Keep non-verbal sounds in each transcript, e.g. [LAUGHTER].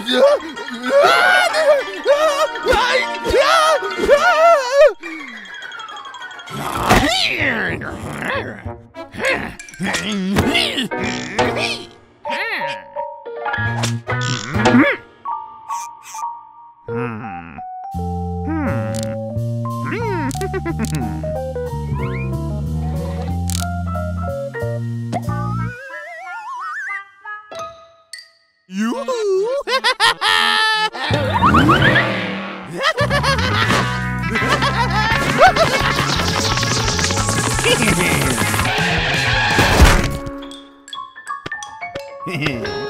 Hmm. Hehehe. [LAUGHS]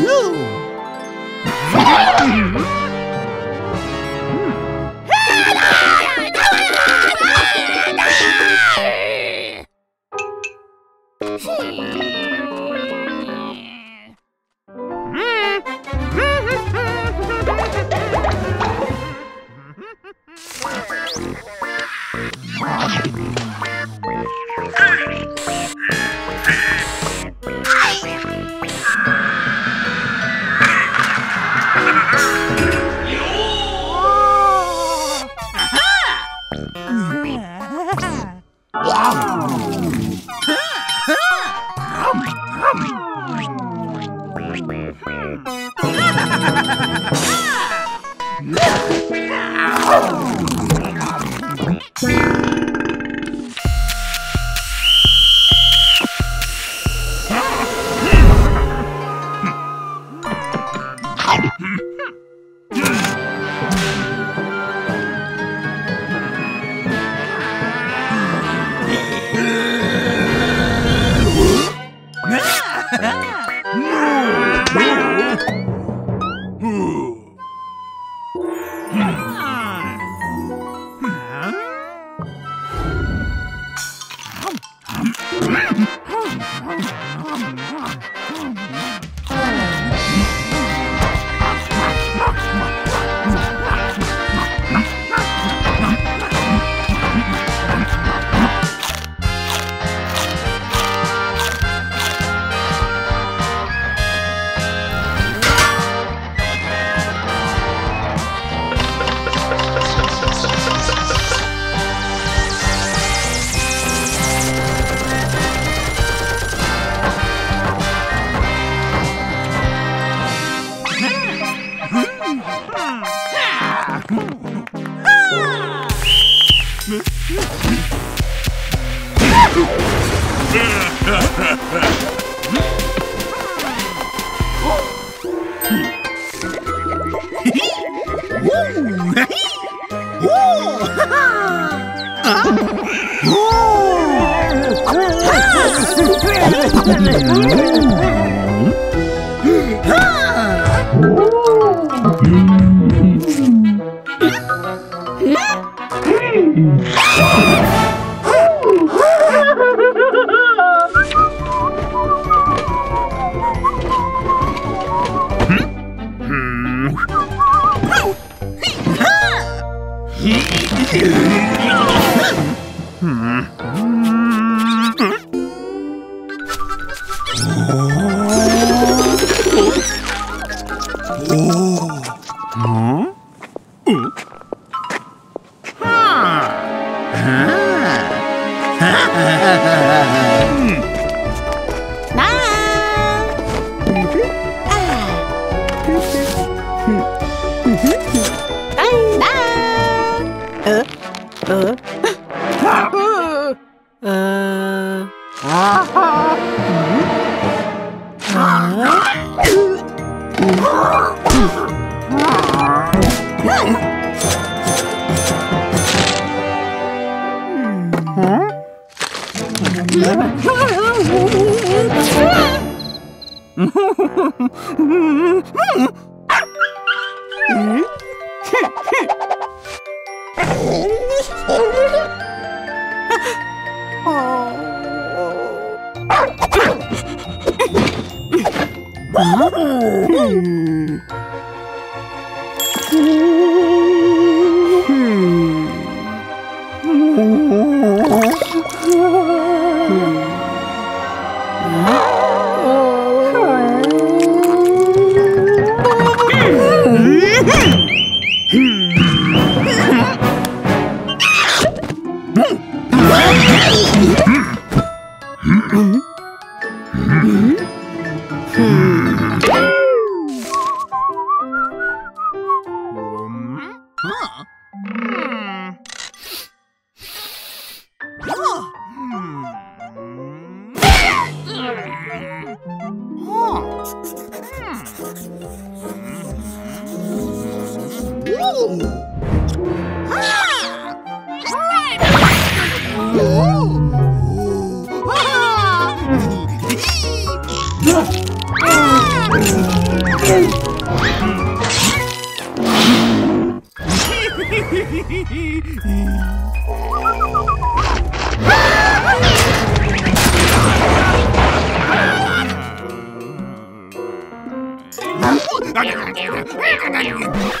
Woo! Yeah! [LAUGHS] Ooh! [LAUGHS] 오. 어? 응? 하. 나. 아. Oh. [LAUGHS] Aw. Oh,